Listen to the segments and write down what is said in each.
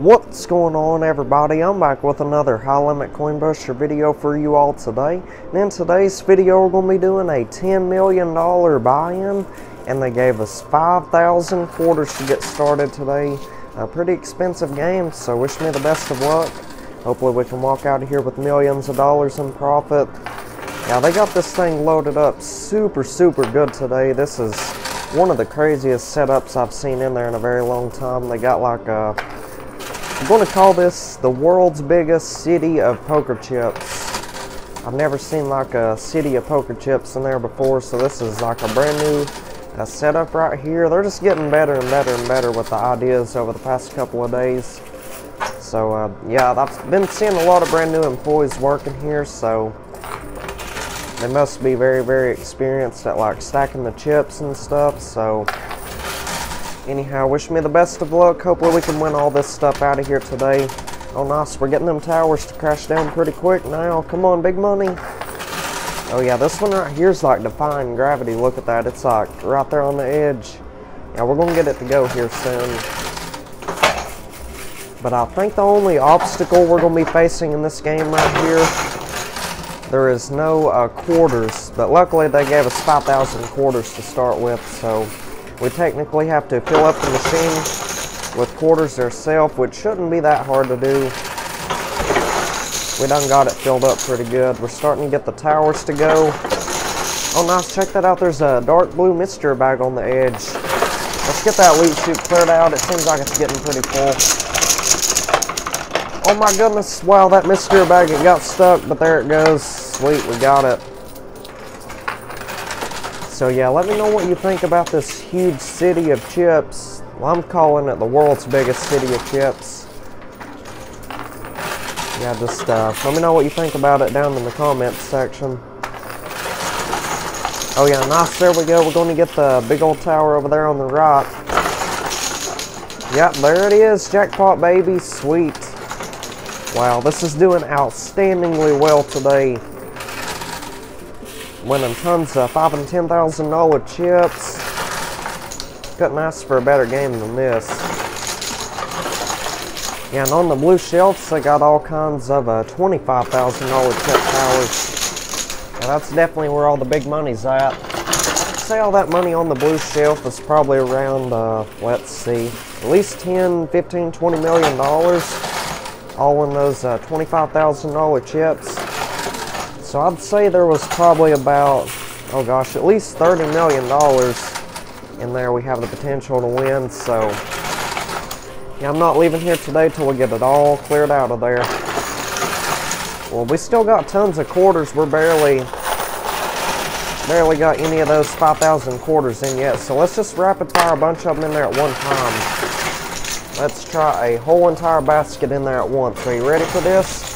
What's going on everybody? I'm back with another high limit coin pusher video for you all today. And in today's video we're going to be doing a $10 million buy-in and they gave us 5,000 quarters to get started today. A pretty expensive game so wish me the best of luck. Hopefully we can walk out of here with millions of dollars in profit. Now they got this thing loaded up super super good today. This is one of the craziest setups I've seen in there in a very long time. They got like a I'm going to call this the world's biggest city of poker chips. I've never seen like a city of poker chips in there before, so this is like a brand new uh, setup right here. They're just getting better and better and better with the ideas over the past couple of days. So uh, yeah, I've been seeing a lot of brand new employees working here, so they must be very, very experienced at like stacking the chips and stuff, so anyhow, wish me the best of luck. Hopefully we can win all this stuff out of here today. Oh, nice. We're getting them towers to crash down pretty quick now. Come on, big money. Oh, yeah, this one right here is like defying gravity. Look at that. It's like right there on the edge. Yeah, we're going to get it to go here soon. But I think the only obstacle we're going to be facing in this game right here, there is no uh, quarters. But luckily they gave us 5,000 quarters to start with, so we technically have to fill up the machine with quarters ourselves, which shouldn't be that hard to do. We done got it filled up pretty good. We're starting to get the towers to go. Oh, nice. Check that out. There's a dark blue mystery bag on the edge. Let's get that loot chute cleared out. It seems like it's getting pretty full. Oh my goodness. Wow, that mystery bag, it got stuck, but there it goes. Sweet, we got it. So yeah, let me know what you think about this huge city of chips. Well, I'm calling it the world's biggest city of chips. Yeah, just uh, let me know what you think about it down in the comments section. Oh yeah, nice, there we go. We're going to get the big old tower over there on the right. Yep, there it is. Jackpot, baby. Sweet. Wow, this is doing outstandingly well today winning tons of five and ten thousand dollar chips. Couldn't ask for a better game than this. Yeah, and on the blue shelves, they got all kinds of uh, twenty-five thousand dollar chip towers. Yeah, that's definitely where all the big money's at. Say all that money on the blue shelf is probably around, uh, let's see, at least 10, 15, 20 million dollars. All in those uh, $25,000 chips. So I'd say there was probably about, oh gosh, at least $30 million in there we have the potential to win. So yeah, I'm not leaving here today till we get it all cleared out of there. Well, we still got tons of quarters. We're barely, barely got any of those 5,000 quarters in yet. So let's just rapid fire a bunch of them in there at one time. Let's try a whole entire basket in there at once. Are you ready for this?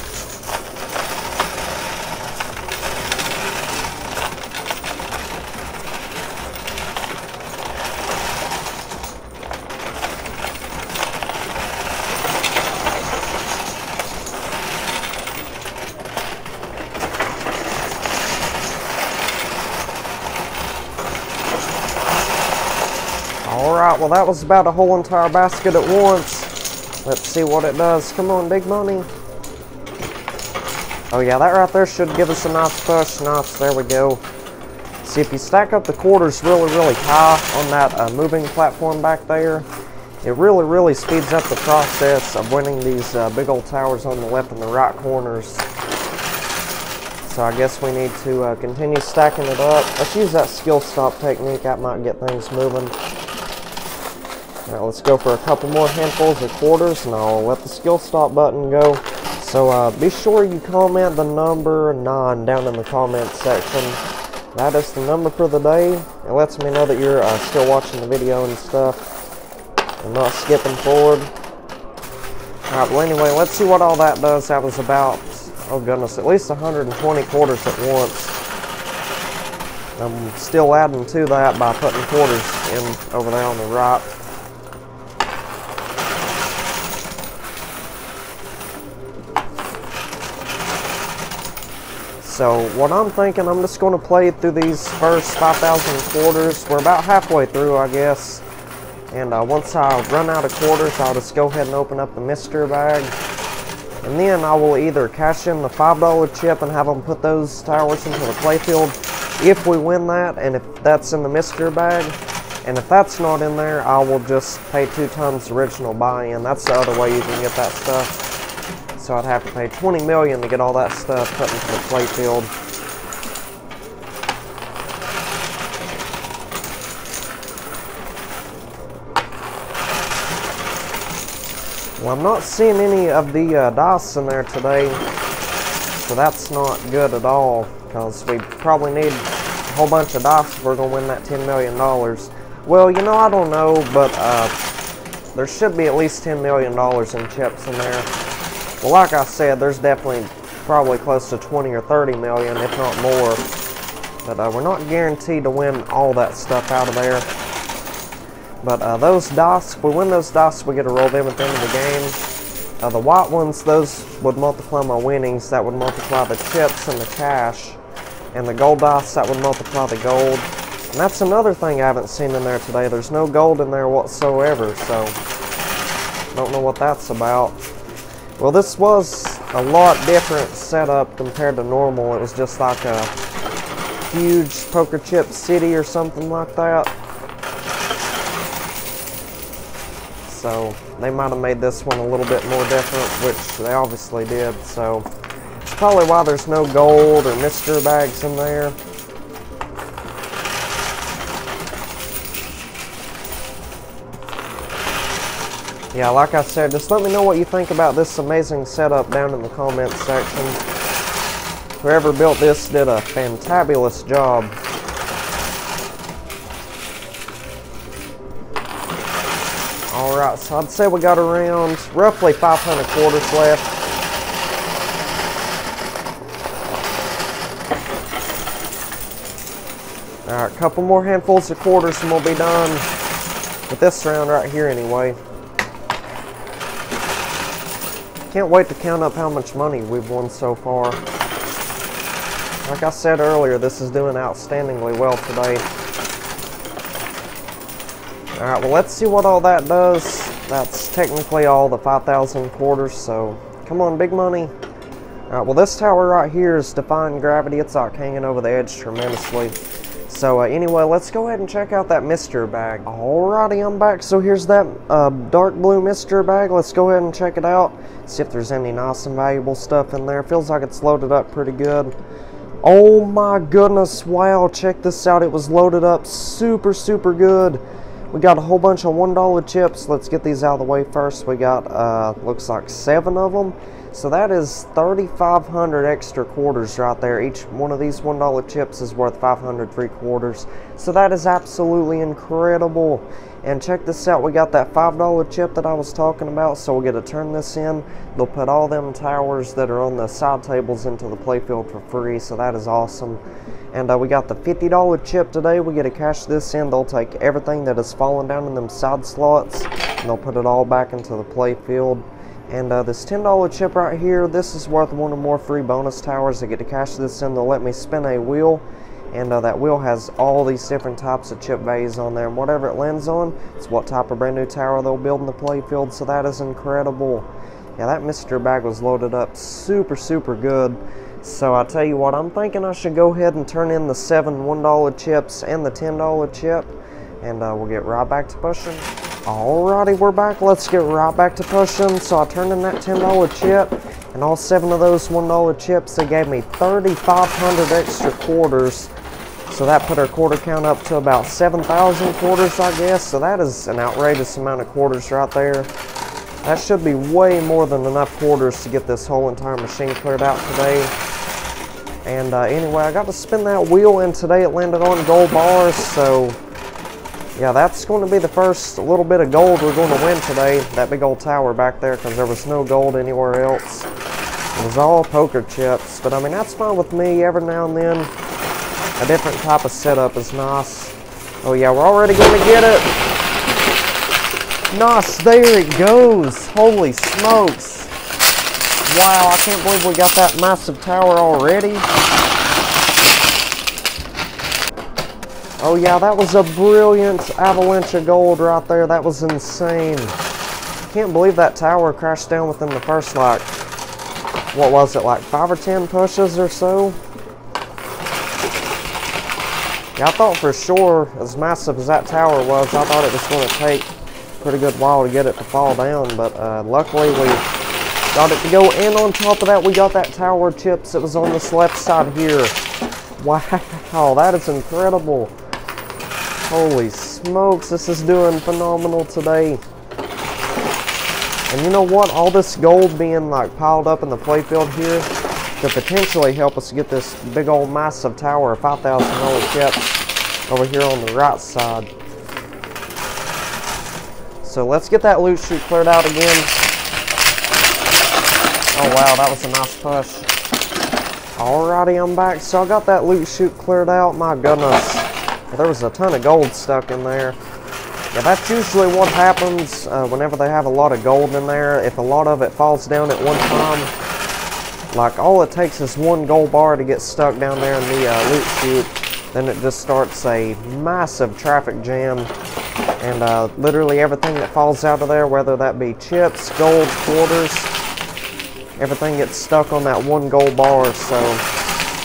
Alright, well that was about a whole entire basket at once. Let's see what it does. Come on, big money. Oh yeah, that right there should give us a nice push. Nice, there we go. See, if you stack up the quarters really, really high on that uh, moving platform back there, it really, really speeds up the process of winning these uh, big old towers on the left and the right corners. So I guess we need to uh, continue stacking it up. Let's use that skill stop technique. That might get things moving. Alright, let's go for a couple more handfuls of quarters and I'll let the skill stop button go. So uh, be sure you comment the number 9 down in the comment section. That is the number for the day. It lets me know that you're uh, still watching the video and stuff. I'm not skipping forward. Alright, well anyway, let's see what all that does. That was about, oh goodness, at least 120 quarters at once. I'm still adding to that by putting quarters in over there on the right. So what I'm thinking, I'm just going to play through these first 5,000 quarters. We're about halfway through, I guess. And uh, once I run out of quarters, I'll just go ahead and open up the mystery bag. And then I will either cash in the $5 chip and have them put those towers into the playfield if we win that, and if that's in the mystery bag. And if that's not in there, I will just pay two times original buy-in. That's the other way you can get that stuff. So I'd have to pay 20 million to get all that stuff put into the playfield. Well, I'm not seeing any of the uh, dice in there today, so that's not good at all, because we probably need a whole bunch of dice if we're going to win that $10 million. Well, you know, I don't know, but uh, there should be at least $10 million in chips in there. Well, like I said, there's definitely probably close to 20 or 30 million, if not more. But uh, we're not guaranteed to win all that stuff out of there. But uh, those dice, if we win those dice, we get to roll them at the end of the game. Uh, the white ones, those would multiply my winnings. That would multiply the chips and the cash. And the gold dice, that would multiply the gold. And that's another thing I haven't seen in there today. There's no gold in there whatsoever, so don't know what that's about. Well, this was a lot different setup compared to normal. It was just like a huge poker chip city or something like that. So they might have made this one a little bit more different, which they obviously did. So it's probably why there's no gold or mystery bags in there. Yeah, like I said, just let me know what you think about this amazing setup down in the comments section. Whoever built this did a fantabulous job. Alright, so I'd say we got around roughly 500 quarters left. Alright, a couple more handfuls of quarters and we'll be done with this round right here anyway. Can't wait to count up how much money we've won so far. Like I said earlier, this is doing outstandingly well today. Alright, well let's see what all that does. That's technically all the 5,000 quarters, so come on, big money. Alright, well this tower right here is defying gravity. It's like hanging over the edge tremendously. So uh, anyway, let's go ahead and check out that mystery bag. Alrighty, I'm back. So here's that uh, dark blue mystery bag. Let's go ahead and check it out. See if there's any nice and valuable stuff in there. Feels like it's loaded up pretty good. Oh my goodness, wow, check this out. It was loaded up super, super good. We got a whole bunch of $1 chips. Let's get these out of the way first. We got, uh, looks like seven of them. So that is 3,500 extra quarters right there. Each one of these $1 chips is worth 500 free quarters. So that is absolutely incredible. And check this out, we got that $5 chip that I was talking about, so we'll get to turn this in. They'll put all them towers that are on the side tables into the playfield for free, so that is awesome. And uh, we got the $50 chip today. We get to cash this in. They'll take everything that has fallen down in them side slots, and they'll put it all back into the playfield. And uh, this $10 chip right here, this is worth one or more free bonus towers. I get to cash this in. They'll let me spin a wheel and uh, that wheel has all these different types of chip values on there and whatever it lands on it's what type of brand new tower they'll build in the playfield so that is incredible yeah that mystery bag was loaded up super super good so I tell you what I'm thinking I should go ahead and turn in the seven one dollar chips and the ten dollar chip and uh, we'll get right back to pushing alrighty we're back let's get right back to pushing so I turned in that ten dollar chip and all seven of those one dollar chips they gave me 3,500 extra quarters so that put our quarter count up to about 7,000 quarters, I guess. So that is an outrageous amount of quarters right there. That should be way more than enough quarters to get this whole entire machine cleared out today. And uh, anyway, I got to spin that wheel and today it landed on gold bars. So yeah, that's going to be the first little bit of gold we're going to win today. That big old tower back there because there was no gold anywhere else. It was all poker chips. But I mean, that's fine with me every now and then a different type of setup is nice. Oh yeah, we're already gonna get it. Nice, there it goes. Holy smokes. Wow, I can't believe we got that massive tower already. Oh yeah, that was a brilliant avalanche of gold right there. That was insane. I can't believe that tower crashed down within the first, like, what was it, like five or ten pushes or so? Yeah, I thought for sure, as massive as that tower was, I thought it was going to take a pretty good while to get it to fall down, but uh, luckily we got it to go, and on top of that, we got that tower chips that was on this left side here. Wow, that is incredible. Holy smokes, this is doing phenomenal today. And you know what? All this gold being like piled up in the playfield here could potentially help us get this big old massive tower of 5,000 gold chips over here on the right side. So let's get that loot chute cleared out again. Oh wow, that was a nice push. Alrighty, I'm back. So I got that loot chute cleared out. My goodness. There was a ton of gold stuck in there. Yeah, that's usually what happens uh, whenever they have a lot of gold in there. If a lot of it falls down at one time, like all it takes is one gold bar to get stuck down there in the uh, loot chute, then it just starts a massive traffic jam. And uh, literally everything that falls out of there, whether that be chips, gold, quarters, everything gets stuck on that one gold bar. So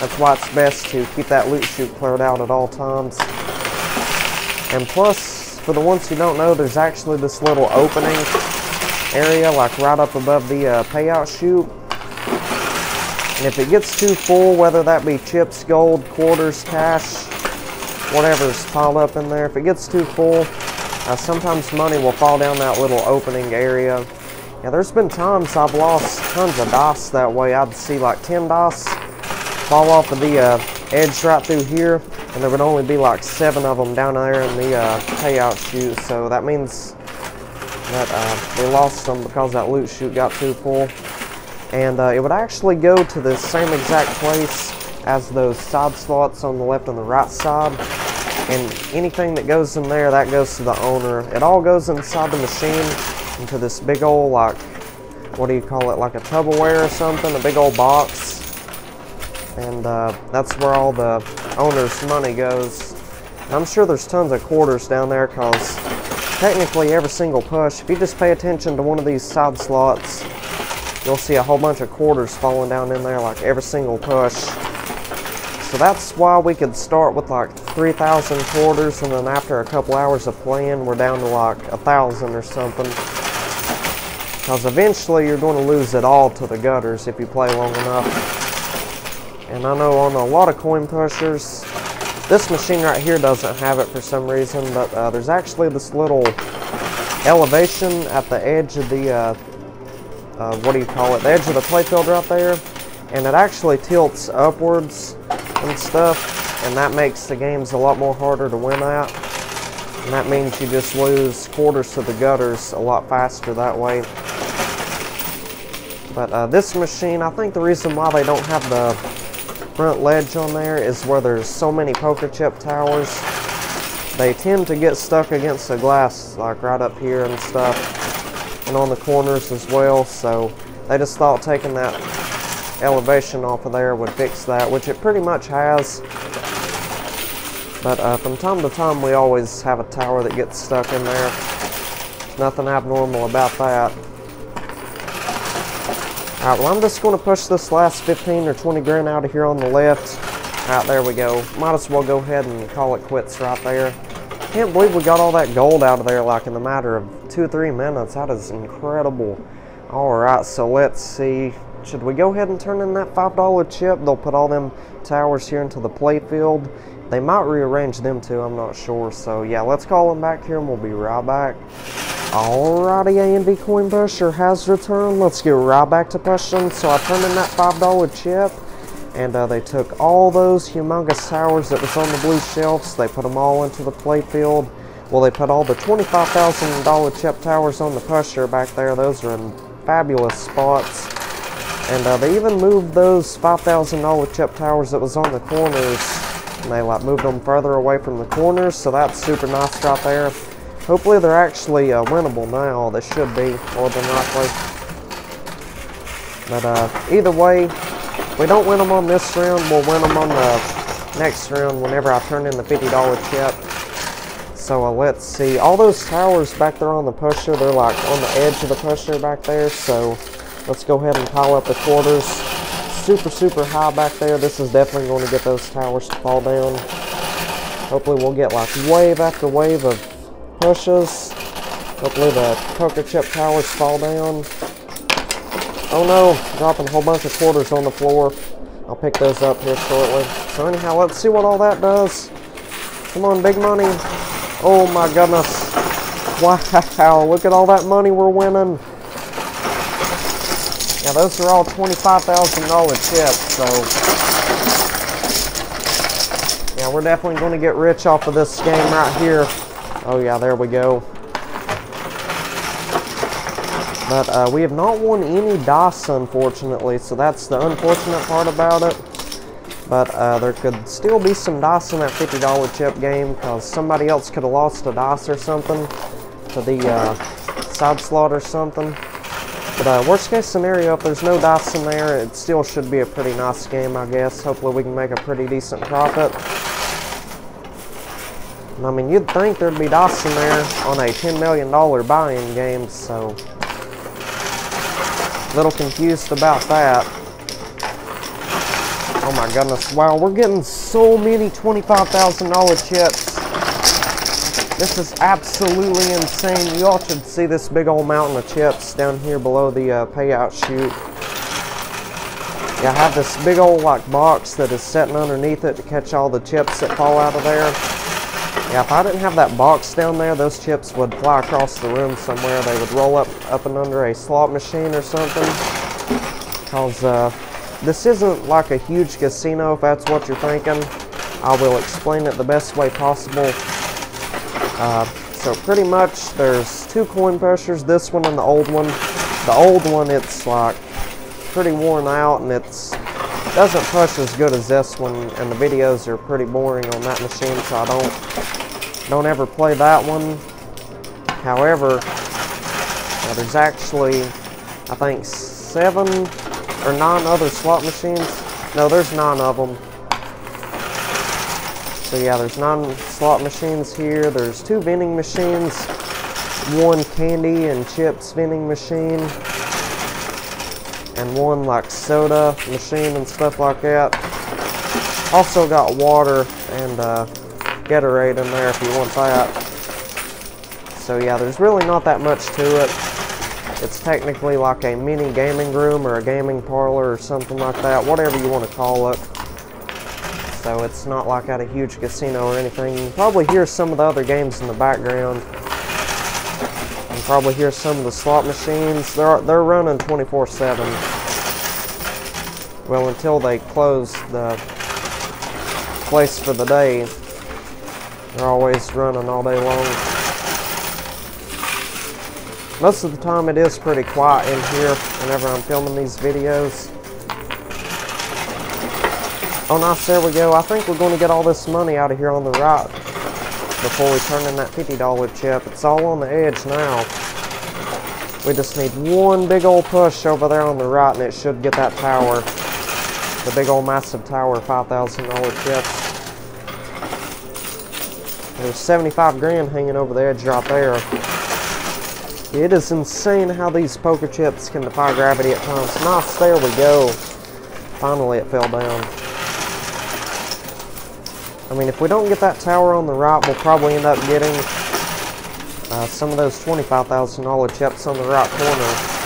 that's why it's best to keep that loot chute cleared out at all times. And plus, for the ones who don't know, there's actually this little opening area, like right up above the uh, payout chute. And if it gets too full, whether that be chips, gold, quarters, cash, whatever's piled up in there, if it gets too full, uh, sometimes money will fall down that little opening area. Yeah, there's been times I've lost tons of dice that way. I'd see like 10 dice fall off of the uh, edge right through here and there would only be like seven of them down there in the uh, payout chute so that means that uh, they lost them because that loot chute got too full. And uh, it would actually go to the same exact place as those side slots on the left and the right side. And anything that goes in there that goes to the owner. It all goes inside the machine into this big old like what do you call it like a Tupperware or something a big old box and uh, that's where all the owner's money goes. I'm sure there's tons of quarters down there because technically every single push, if you just pay attention to one of these side slots, you'll see a whole bunch of quarters falling down in there like every single push. So that's why we could start with like 3,000 quarters and then after a couple hours of playing, we're down to like a thousand or something. Because eventually you're going to lose it all to the gutters if you play long enough. And I know on a lot of coin pushers, this machine right here doesn't have it for some reason, but uh, there's actually this little elevation at the edge of the, uh, uh, what do you call it, the edge of the playfield right there. And it actually tilts upwards and stuff, and that makes the games a lot more harder to win at. And that means you just lose quarters to the gutters a lot faster that way. But uh, this machine, I think the reason why they don't have the front ledge on there is where there's so many poker chip towers. They tend to get stuck against the glass, like right up here and stuff, and on the corners as well, so they just thought taking that elevation off of there would fix that, which it pretty much has. But uh, from time to time, we always have a tower that gets stuck in there. Nothing abnormal about that. Alright, well I'm just going to push this last 15 or 20 grand out of here on the left. Alright, there we go. Might as well go ahead and call it quits right there. Can't believe we got all that gold out of there like in the matter of two or three minutes. That is incredible. Alright, so let's see. Should we go ahead and turn in that $5 chip? They'll put all them towers here into the playfield. They might rearrange them too, I'm not sure. So yeah, let's call them back here and we'll be right back. Alrighty, A&V Coin Pusher has returned. Let's get right back to pushing. So I turned in that $5 chip, and uh, they took all those humongous towers that was on the blue shelves. They put them all into the playfield. Well, they put all the $25,000 chip towers on the pusher back there. Those are in fabulous spots. And uh, they even moved those $5,000 chip towers that was on the corners. And they like moved them further away from the corners, so that's super nice right there. Hopefully they're actually uh, winnable now. They should be, more than likely. But uh, either way, we don't win them on this round, we'll win them on the next round whenever I turn in the $50 chip. So uh, let's see. All those towers back there on the pusher, they're like on the edge of the pusher back there. So let's go ahead and pile up the quarters. Super, super high back there. This is definitely going to get those towers to fall down. Hopefully we'll get like wave after wave of pushes. Hopefully the poker chip towers fall down. Oh no, dropping a whole bunch of quarters on the floor. I'll pick those up here shortly. So anyhow, let's see what all that does. Come on, big money. Oh my goodness. Wow, look at all that money we're winning. Now those are all $25,000 chips, so yeah, we're definitely going to get rich off of this game right here. Oh yeah, there we go. But uh, we have not won any dice, unfortunately, so that's the unfortunate part about it. But uh, there could still be some dice in that $50 chip game, because somebody else could have lost a dice or something to the uh, side slot or something. But uh, worst case scenario, if there's no dice in there, it still should be a pretty nice game, I guess. Hopefully we can make a pretty decent profit. I mean, you'd think there'd be dice in there on a $10 million buy-in game, so little confused about that. Oh my goodness. Wow, we're getting so many $25,000 chips. This is absolutely insane. You all should see this big old mountain of chips down here below the uh, payout chute. Yeah, I have this big old like box that is sitting underneath it to catch all the chips that fall out of there. Yeah, if I didn't have that box down there, those chips would fly across the room somewhere. They would roll up up and under a slot machine or something. Because uh, this isn't like a huge casino, if that's what you're thinking. I will explain it the best way possible. Uh, so pretty much, there's two coin pushers, this one and the old one. The old one, it's like pretty worn out and it's doesn't push as good as this one and the videos are pretty boring on that machine so I don't don't ever play that one. However there's actually I think seven or nine other slot machines. No there's nine of them so yeah there's nine slot machines here. There's two vending machines one candy and chips vending machine and one like soda machine and stuff like that. Also got water and uh, Gatorade in there if you want that. So yeah, there's really not that much to it. It's technically like a mini gaming room or a gaming parlor or something like that, whatever you want to call it. So it's not like at a huge casino or anything. You probably hear some of the other games in the background probably hear some of the slot machines. They're, they're running 24-7. Well, until they close the place for the day, they're always running all day long. Most of the time it is pretty quiet in here whenever I'm filming these videos. Oh nice, there we go. I think we're going to get all this money out of here on the right before we turn in that $50 chip. It's all on the edge now. We just need one big old push over there on the right and it should get that tower. The big old massive tower, $5,000 chips. There's 75 grand hanging over the edge right there. It is insane how these poker chips can defy gravity at times. Nice, there we go. Finally it fell down. I mean, if we don't get that tower on the right, we'll probably end up getting uh, some of those $25,000 chips on the right corner.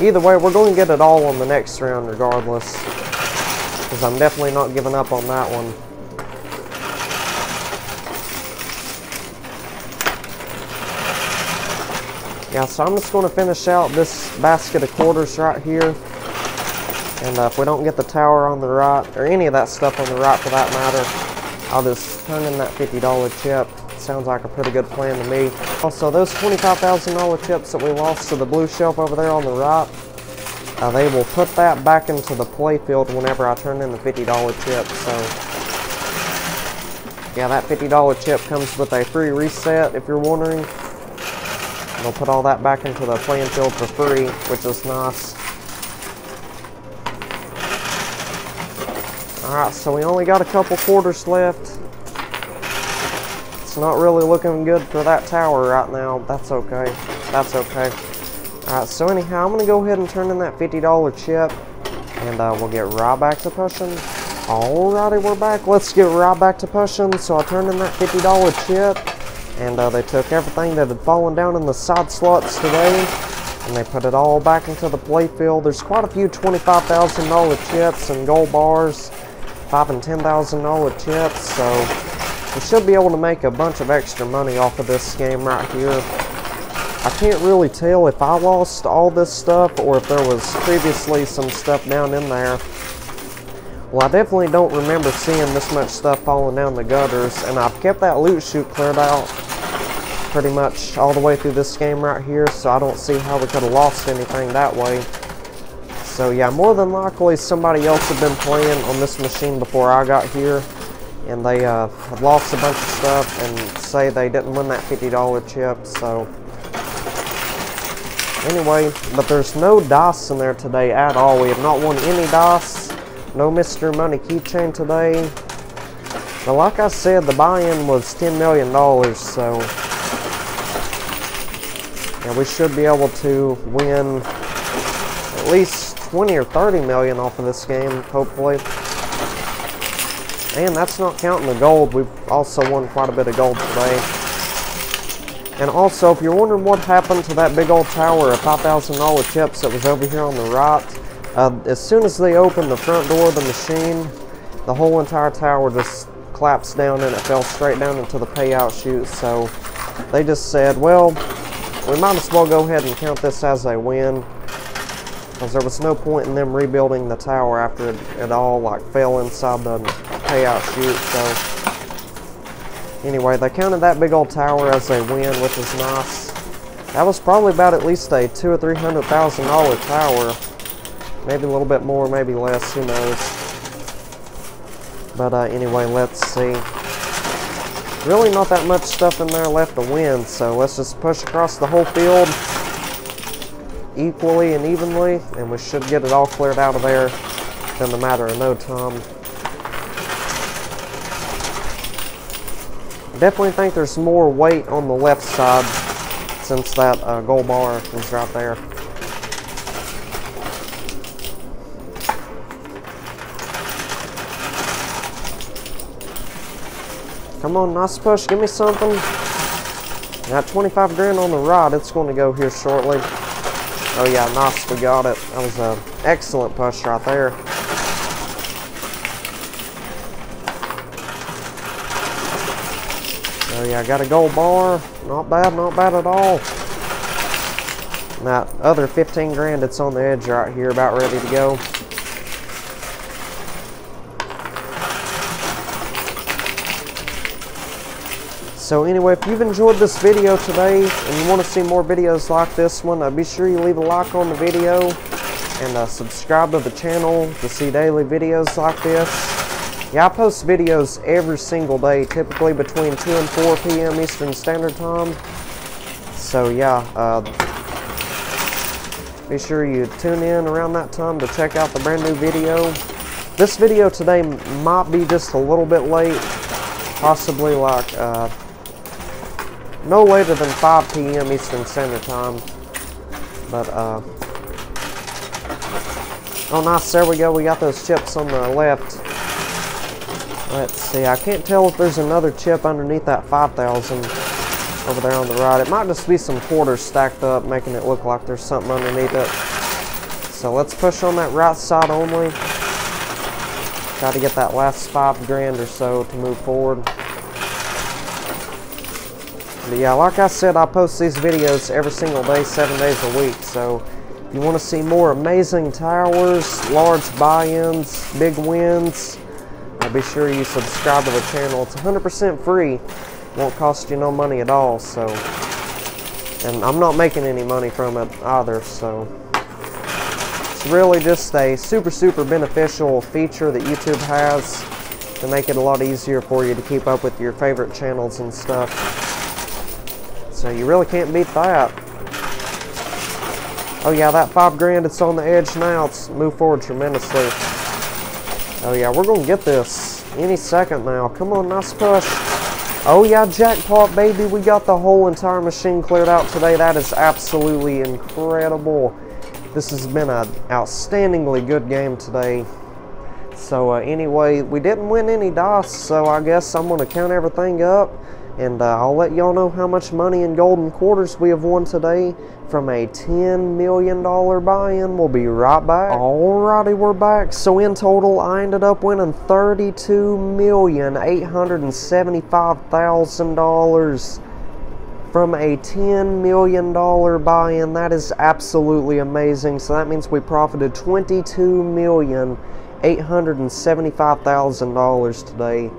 Either way, we're going to get it all on the next round regardless. Because I'm definitely not giving up on that one. Yeah, so I'm just going to finish out this basket of quarters right here. And uh, if we don't get the tower on the right, or any of that stuff on the right for that matter, I'll just turn in that $50 chip. Sounds like a pretty good plan to me. Also, those $25,000 chips that we lost to the blue shelf over there on the right, uh, they will put that back into the playfield whenever I turn in the $50 chip. So, yeah, that $50 chip comes with a free reset if you're wondering. They'll put all that back into the playing field for free, which is nice. Alright, so we only got a couple quarters left. It's not really looking good for that tower right now. That's okay. That's okay. Alright, so anyhow, I'm going to go ahead and turn in that $50 chip. And uh, we'll get right back to pushing. Alrighty, we're back. Let's get right back to pushing. So I turned in that $50 chip. And uh, they took everything that had fallen down in the side slots today. And they put it all back into the playfield. There's quite a few $25,000 chips and gold bars. Five and $10,000 chips. So we should be able to make a bunch of extra money off of this game right here. I can't really tell if I lost all this stuff or if there was previously some stuff down in there. Well, I definitely don't remember seeing this much stuff falling down the gutters, and I've kept that loot chute cleared out pretty much all the way through this game right here, so I don't see how we could have lost anything that way. So yeah, more than likely somebody else had been playing on this machine before I got here, and they uh, lost a bunch of stuff and say they didn't win that $50 chip, so... Anyway, but there's no dice in there today at all. We have not won any dice No Mr. Money keychain today. But like I said, the buy-in was $10 million, so... Yeah, we should be able to win at least 20 or 30 million off of this game, hopefully. And that's not counting the gold. We've also won quite a bit of gold today. And also, if you're wondering what happened to that big old tower of $5,000 chips that was over here on the right, uh, as soon as they opened the front door of the machine, the whole entire tower just collapsed down and it fell straight down into the payout chute. So they just said, well, we might as well go ahead and count this as a win. Because there was no point in them rebuilding the tower after it, it all like fell inside the payout chute. So Anyway, they counted that big old tower as a win, which is nice. That was probably about at least a two or three hundred thousand dollar tower. Maybe a little bit more, maybe less, who knows. But uh, anyway, let's see. Really not that much stuff in there left to win, so let's just push across the whole field equally and evenly, and we should get it all cleared out of there in a matter of no time. Definitely think there's more weight on the left side since that uh, gold bar is right there. Come on, nice push. Give me something. Got 25 grand on the rod. It's going to go here shortly. Oh yeah, nice. We got it. That was an excellent push right there. I got a gold bar. Not bad, not bad at all. And that other 15 grand that's on the edge right here, about ready to go. So anyway, if you've enjoyed this video today and you want to see more videos like this one, uh, be sure you leave a like on the video and uh, subscribe to the channel to see daily videos like this. Yeah, I post videos every single day, typically between 2 and 4 p.m. Eastern Standard Time. So yeah, uh, be sure you tune in around that time to check out the brand new video. This video today might be just a little bit late, possibly like uh, no later than 5 p.m. Eastern Standard Time. But, uh, oh nice, there we go, we got those chips on the left. See, I can't tell if there's another chip underneath that 5,000 over there on the right. It might just be some quarters stacked up, making it look like there's something underneath it. So let's push on that right side only. Got to get that last five grand or so to move forward. But yeah, like I said, I post these videos every single day, seven days a week. So if you want to see more amazing towers, large buy-ins, big wins, be sure you subscribe to the channel. It's 100% free. Won't cost you no money at all, so. And I'm not making any money from it either, so. It's really just a super, super beneficial feature that YouTube has to make it a lot easier for you to keep up with your favorite channels and stuff. So you really can't beat that. Oh yeah, that five grand, it's on the edge now. It's moved forward tremendously. Oh yeah, we're gonna get this any second now. Come on, nice push. Oh yeah, jackpot baby, we got the whole entire machine cleared out today. That is absolutely incredible. This has been an outstandingly good game today. So uh, anyway, we didn't win any dice, so I guess I'm gonna count everything up and uh, I'll let y'all know how much money in golden quarters we have won today from a $10 million buy-in. We'll be right back. Alrighty, we're back. So in total, I ended up winning $32,875,000 from a $10 million buy-in. That is absolutely amazing. So that means we profited $22,875,000 today.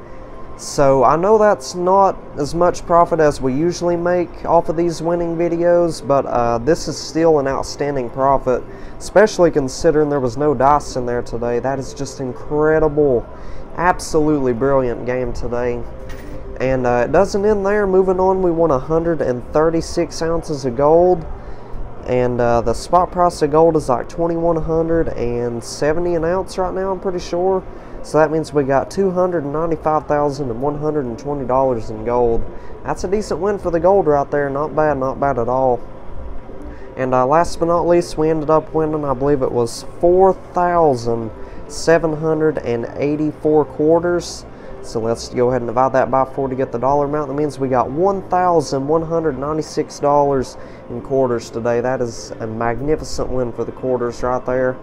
So I know that's not as much profit as we usually make off of these winning videos, but uh, this is still an outstanding profit, especially considering there was no dice in there today. That is just incredible. Absolutely brilliant game today. And uh, it doesn't end there. Moving on, we won 136 ounces of gold. And uh, the spot price of gold is like 2170 an ounce right now, I'm pretty sure. So that means we got $295,120 in gold. That's a decent win for the gold right there. Not bad, not bad at all. And uh, last but not least, we ended up winning, I believe it was 4,784 quarters. So let's go ahead and divide that by 4 to get the dollar amount. That means we got $1,196 in quarters today. That is a magnificent win for the quarters right there.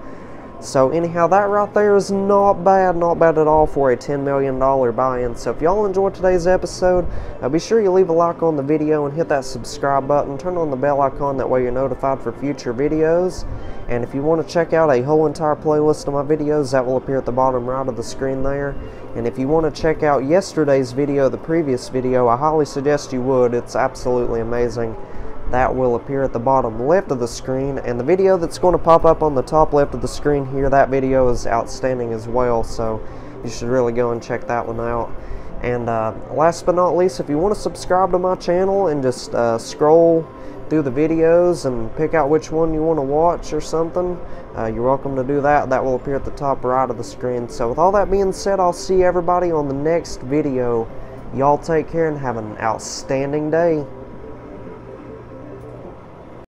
So anyhow, that right there is not bad, not bad at all for a $10 million buy-in. So if y'all enjoyed today's episode, uh, be sure you leave a like on the video and hit that subscribe button. Turn on the bell icon, that way you're notified for future videos. And if you want to check out a whole entire playlist of my videos, that will appear at the bottom right of the screen there. And if you want to check out yesterday's video, the previous video, I highly suggest you would. It's absolutely amazing that will appear at the bottom left of the screen. And the video that's going to pop up on the top left of the screen here that video is outstanding as well so you should really go and check that one out. And uh, last but not least if you want to subscribe to my channel and just uh, scroll through the videos and pick out which one you want to watch or something uh, you're welcome to do that. That will appear at the top right of the screen. So with all that being said I'll see everybody on the next video. Y'all take care and have an outstanding day